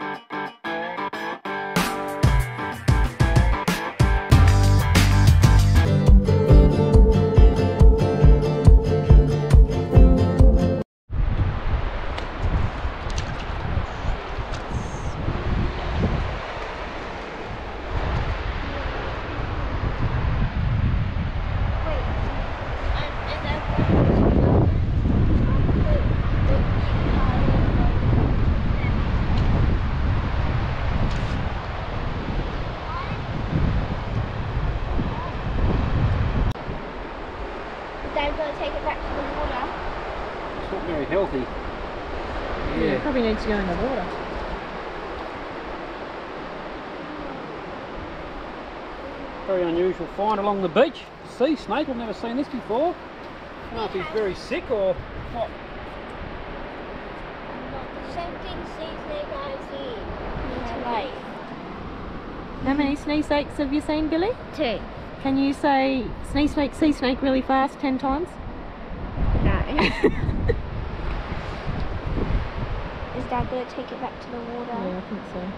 you Yeah, Yeah. probably needs to go in the water. Very unusual find along the beach. Sea snake, I've never seen this before. I don't know if he's very sick or what. Same thing sea snake I've seen in my life. How many snake snakes have you seen, Billy? Two. Can you say snake snake, sea snake really fast 10 times? No. Dad gonna take it back to the water? Yeah, I think so.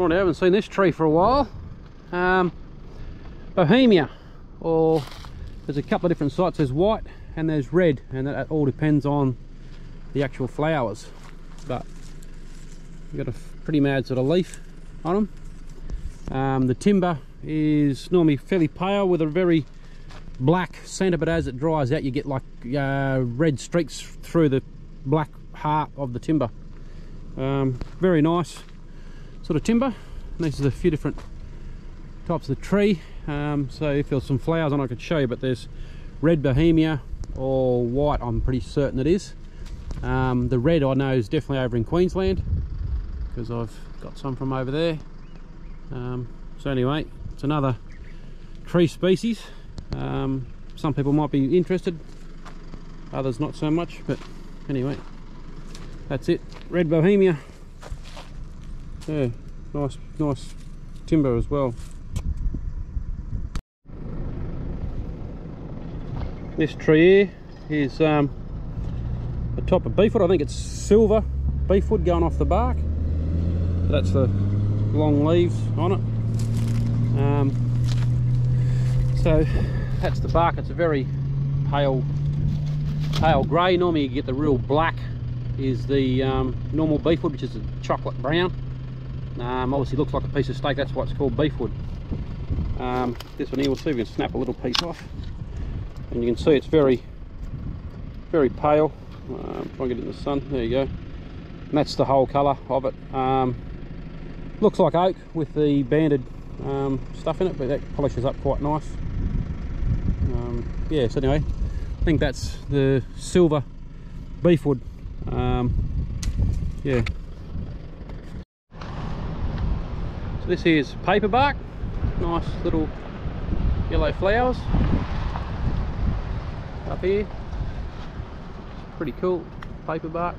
I haven't seen this tree for a while. Um, Bauhinia, or there's a couple of different sites. There's white and there's red, and that, that all depends on the actual flowers. But you've got a pretty mad sort of leaf on them. Um, the timber is normally fairly pale with a very black centre, but as it dries out, you get like uh, red streaks through the black heart of the timber. Um, very nice sort of timber. And this is a few different types of tree. Um, so if there's some flowers on, I could show you, but there's red bauhinia or white. I'm pretty certain it is. Um, the red I know is definitely over in Queensland because I've got some from over there. Um, so anyway, it's another tree species. Um, some people might be interested, others not so much. But anyway, that's it. Red bauhinia. Yeah, nice, nice timber as well. This tree here is um, the top of beefwood. I think it's silver beefwood going off the bark. That's the long leaves on it. Um, so that's the bark. It's a very pale, pale grey. Normally you get the real black is the um, normal beefwood, which is a chocolate brown. Um, obviously looks like a piece of steak, that's why it's called beefwood. Um, this one here, we'll see if we can snap a little piece off. And you can see it's very, very pale. Um, try and get it in the sun. There you go. And that's the whole colour of it. Um, looks like oak with the banded um, stuff in it, but that polishes up quite nice. Um, yeah, so anyway, I think that's the silver beefwood. Um, yeah. So this here's paperbark. Nice little yellow flowers up here. Pretty cool paperbark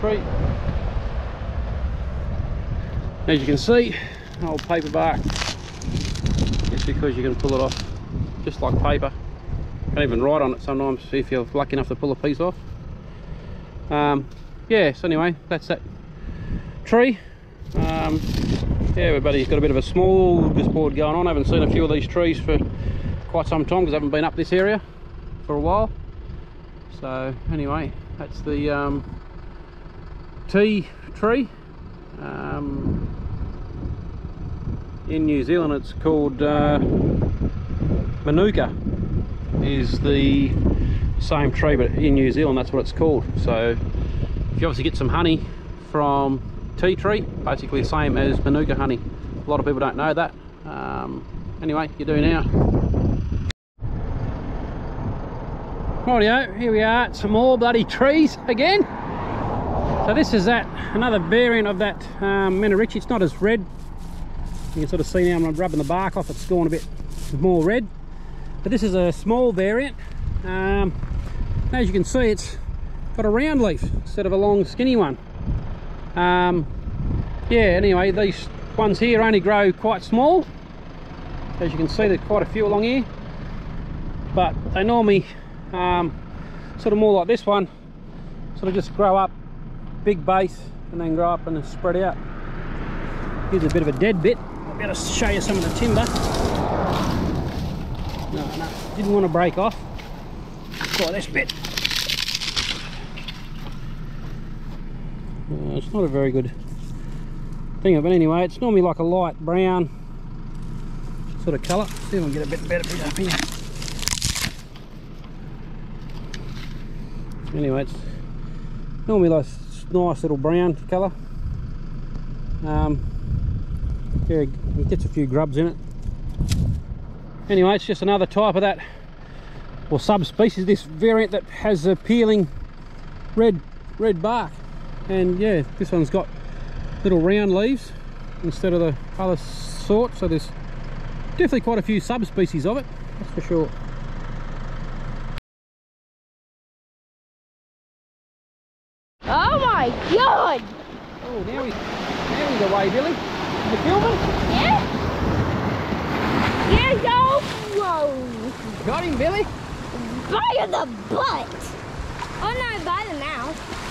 tree. As you can see, old paperbark. Just because you can pull it off just like paper. Can't even write on it sometimes if you're lucky enough to pull a piece off. Um, yeah, so anyway, that's that tree. Um, yeah, everybody's got a bit of a small board going on. I haven't seen a few of these trees for quite some time because I haven't been up this area for a while. So anyway, that's the um, tea tree. Um, in New Zealand it's called uh, Manuka is the same tree but in New Zealand that's what it's called so if you obviously get some honey from tea tree basically the same as Manuka honey a lot of people don't know that um, anyway you do now Rightio, here we are, some more bloody trees again. So this is that, another variant of that um, It's not as red. You can sort of see now I'm rubbing the bark off, it's gone a bit more red. But this is a small variant. Um, as you can see, it's got a round leaf instead of a long skinny one. Um, yeah, anyway, these ones here only grow quite small. As you can see, there's quite a few along here. But they normally um, sort of more like this one. Sort of just grow up big base and then grow up and spread out. Here's a bit of a dead bit. I'll be able to show you some of the timber. No no didn't want to break off. Try this bit uh, it's not a very good thing but anyway it's normally like a light brown sort of colour. See if I can get a bit better bit up here. Anyway it's normally like nice little brown colour. Um, yeah, it gets a few grubs in it. Anyway it's just another type of that or subspecies this variant that has a peeling red red bark and yeah this one's got little round leaves instead of the other sort so there's definitely quite a few subspecies of it that's for sure Oh my god! Oh, now, he, now he's away, Billy. You filming? Yeah. Yeah, oh, yo! Whoa! Got him, Billy? By the butt! Oh no, by the mouth.